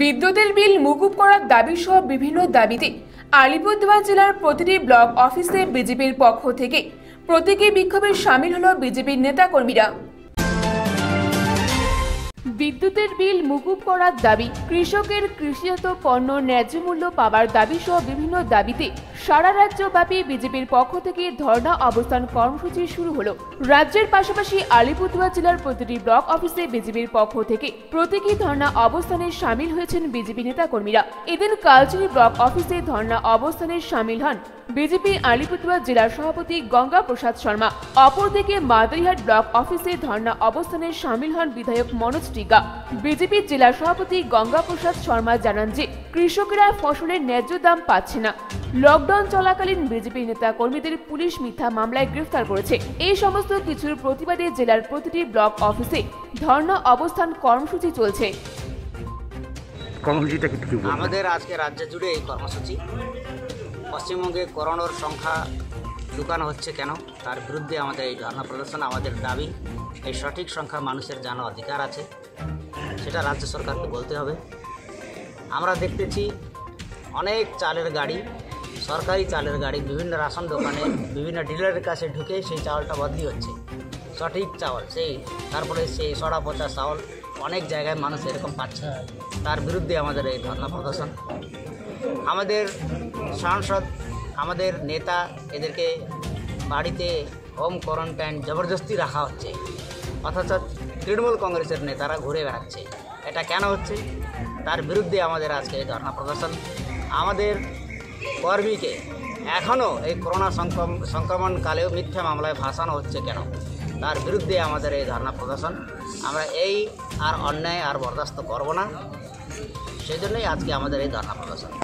বিদ্যুতের বিল মুকুব করার দাবি সহ বিভিন্ন দাবিতে আলিপুরদুয়ার জেলার প্রতিটি ব্লক অফিসে বিজেপির পক্ষ থেকে প্রতীকী বিক্ষোভে সামিল হল বিজেপির নেতাকর্মীরা। বিদ্যুতের বিল মুকুব করার দাবি কৃষকের কৃষিজাত পণ্য ন্যায্য মূল্য পাওয়ার দাবি সহ বিভিন্ন দাবিতে সারা রাজ্যব্যাপী বিজেপির পক্ষ থেকে ধর্ণা অবস্থান কর্মসূচি শুরু হলো। রাজ্যের পাশাপাশি আলিপুরদুয়ার জেলার প্রতিটি ব্লক অফিসে বিজেপির পক্ষ থেকে প্রতীকী ধর্ণা অবস্থানে সামিল হয়েছেন বিজেপি নেতাকর্মীরা। এদিন কালচিনি ব্লক অফিসে ধর্ণা অবস্থানে সামিল হন বিজেপি আলিপুরদুয়ার জেলার সভাপতি গঙ্গা প্রসাদ শর্মা। অপরদিকে মাদারিহাট ব্লক অফিসে ধর্ণা অবস্থানে সামিল হন বিধায়ক মনোজ টিকা বিজেপি জেলা সভাপতি গঙ্গা প্রসাদ শর্মা জানান যে কৃষকেরা ফসলের ন্যায্য দাম পাচ্ছে না। লকডাউন চলাকালীন বিজেপি নেতা কর্মীদের পুলিশ মিথ্যা মামলায় গ্রেফতার করেছে। এই সমস্ত কিছুর প্রতিবাদে জেলার প্রতিটি ব্লক অফিসে ধর্ণা অবস্থান কর্মসূচি চলছে। কর্মসূচিটা কি আমাদের আজকে রাজ্য জুড়ে এই কর্মসূচি। পশ্চিমবঙ্গে করোনার সংখ্যা লুকানো হচ্ছে কেন? তার বিরুদ্ধে আমাদের এই ধর্ণা প্রদর্শন, আমাদের দাবি, এই সঠিক সংখ্যা মানুষের জানার অধিকার আছে। সেটা রাজ্য সরকারকে বলতে হবে। আমরা দেখতেছি অনেক চালের গাড়ি, সরকারি চালের গাড়ি, বিভিন্ন রাশন দোকানে, বিভিন্ন ডিলারের কাছে ঢুকে সেই চাউলটা বদলি হচ্ছে। সঠিক চাউল সেই, তারপরে সেই সড়া পচা চাউল অনেক জায়গায় মানুষ এরকম পাচ্ছে। তার বিরুদ্ধে আমাদের এই ধর্ণা প্রদর্শন। আমাদের সাংসদ আমাদের নেতা এদেরকে বাড়িতে হোম কোয়ারেন্টাইন জবরদস্তি রাখা হচ্ছে। অথচ তৃণমূল কংগ্রেসের নেতারা ঘুরে বেড়াচ্ছে। এটা কেন হচ্ছে? তার বিরুদ্ধে আমাদের আজকে এই ধর্ণা প্রদর্শন। আমাদের কর্মীকে এখনও এই করোনা সংক্রম, সংক্রমণকালেও মিথ্যা মামলায় ফাঁসানো হচ্ছে কেন? তার বিরুদ্ধে আমাদের এই ধর্ণা প্রদর্শন। আমরা এই আর অন্যায় আর বরদাস্ত করব না। সেই জন্যই আজকে আমাদের এই ধর্ণা প্রদর্শন।